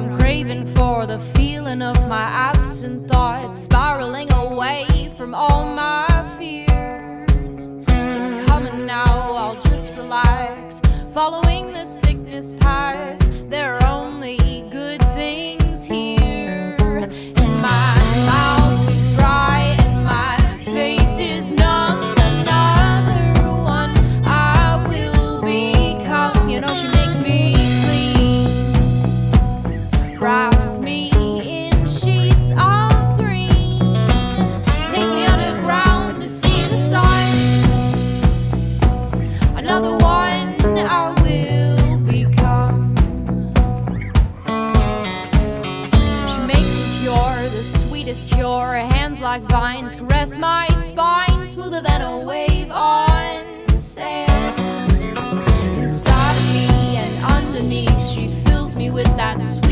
I'm craving for the feeling of my absent thoughts spiraling away from all my fears. It's coming now, I'll just relax. Following the sickness past. there are only good things here. In my mouth is dry and my face is numb. Another one I will become. You know, she sweetest cure. Hands like vines caress my spine, smoother than a wave on sand inside of me and underneath. She fills me with that sweet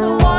the water.